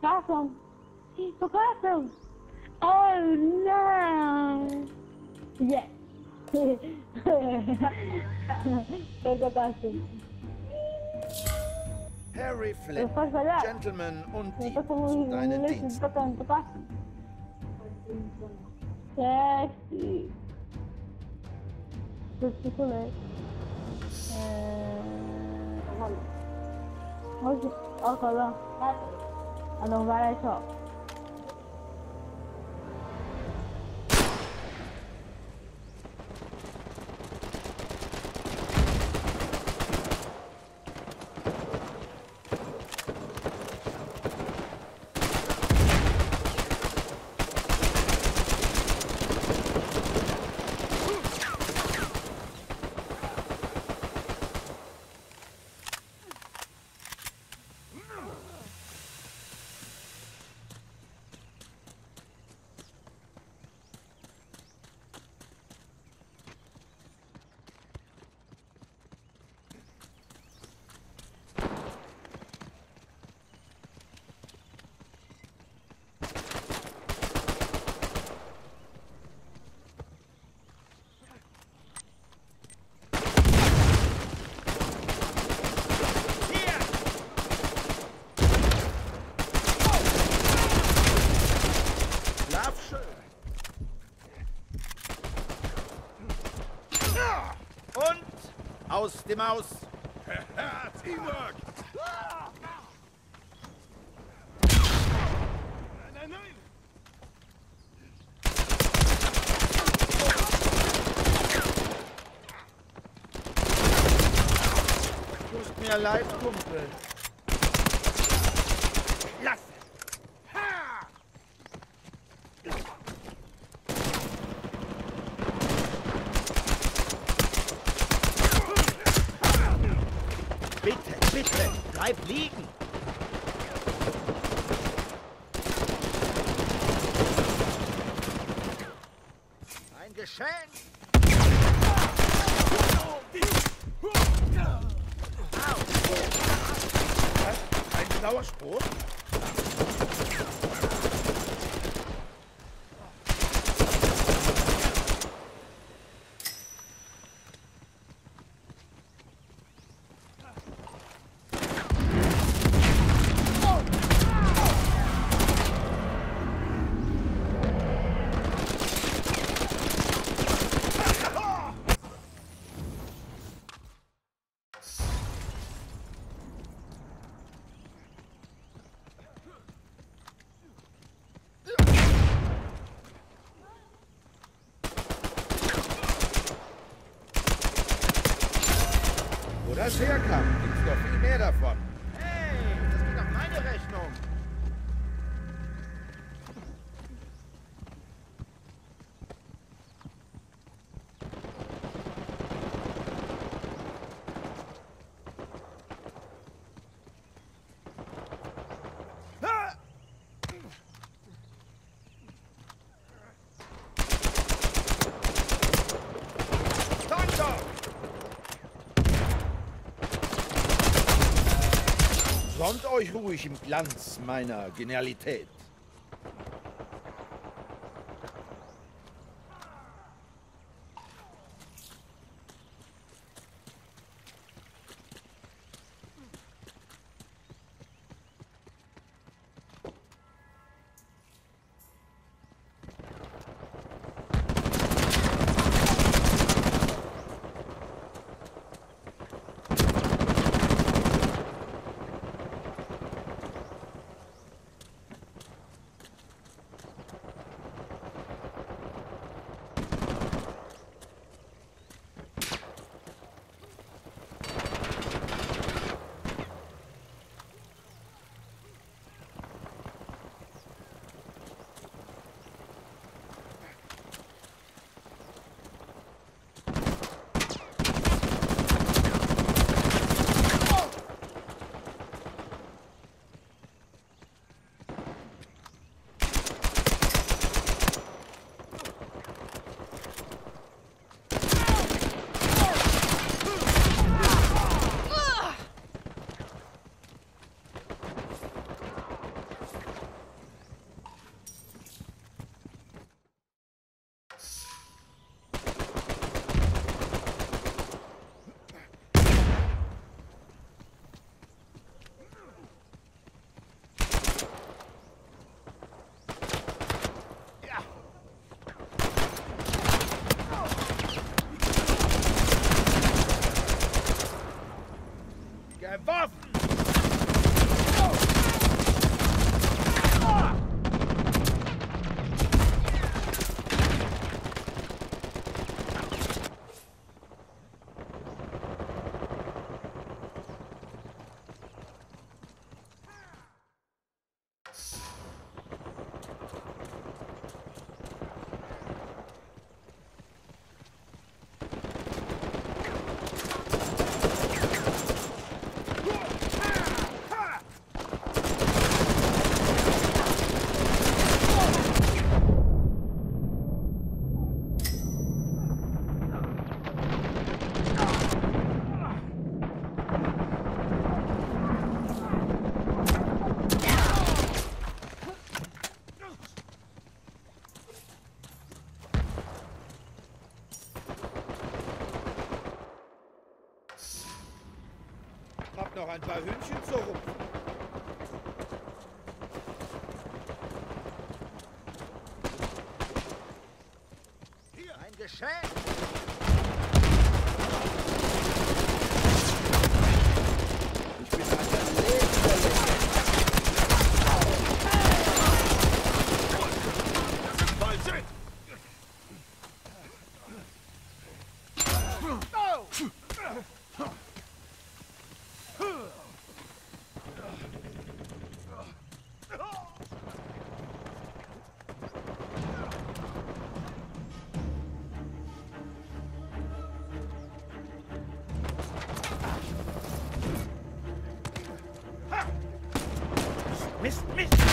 Castle. The. Oh no. Yes. There's a. Harry Flynn, Gentleman und Dieb zu deinen Diensten. Sexy. Das ist so. Äh, 我是我可能我 don't aus dem Haus. Teamwork! Nein! Tut mir leid, Kumpel. Bleib liegen. Ein Geschenk. Au. Ein Sauerspruch? Wo das herkam, gibt's noch viel mehr davon. Sonnt euch ruhig im Glanz meiner Genialität. Ein paar Hühnchen zu rupfen. Hier, ein Geschenk! Miss, miss.